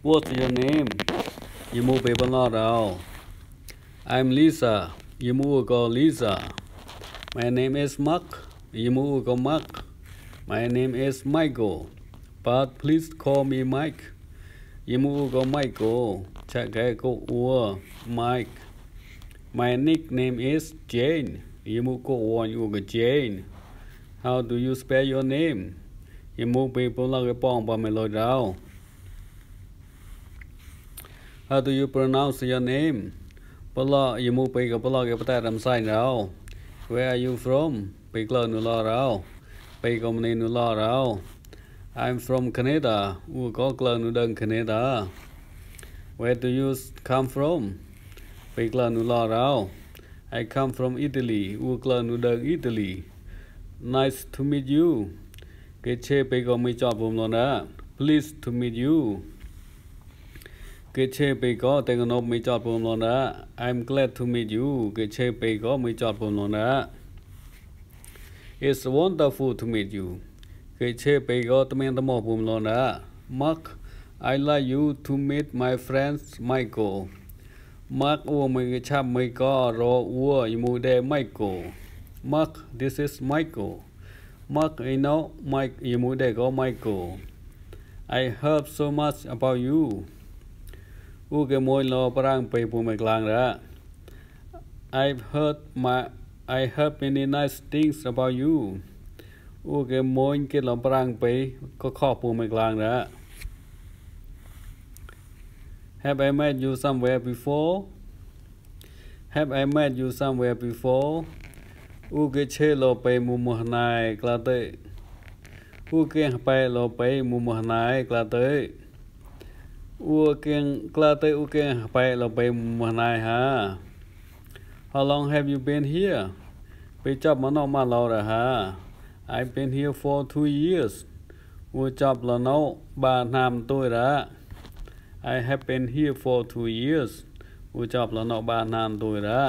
What's your name? Paper not. I'm Lisa. Move go Lisa. My name is Mark. Move go Mark. My name is Michael. But please call me Mike. Move go Michael. Check go or Mike. My nickname is Jane. Move go you go Jane. How do you spell your name? You move people like How do you pronounce your name? Pala, move pe ka pala ka pata ram sai rao. Where are you from? Pe klo nu la rao. Pe kom ni nu la rao. I'm from Canada. U nu đơn Canada. Where do you come from? Pe klo nu la rao. I come from Italy. U klo nu Italy. Nice to meet you. Ke che pe ko mi. Pleased to meet you. I'm glad to meet you. It's wonderful to meet you. Mark, I like you to meet my friend Michael. Mark oh, oh, Michael. Mark, this is Michael. Mark, you know, Mike Michael. I heard so much about you. ugemoin lo prang pe pu meklang ra I've heard my I heard many nice things about you អូកេម៉ូនគេលំប្រាំងពេក៏ខុសពូមួយខ្លាំងដែរ Have I met you somewhere before Have I met you somewhere before អូកេឆេលពេមុមហណៃក្លាទេអូកេប៉ែលពេមុមហណៃក្លាទេ อูเกีงกลาเตออุเกีงไปเราไปมานายฮะ How long have you been here ไปจับมานอกมาเราเหรอฮะ I've been here for two years อัจับเราเนาะบานามตัวละ I have been here for two years อัจับเราเนาะบานามตัวละ